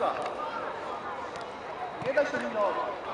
上田君の。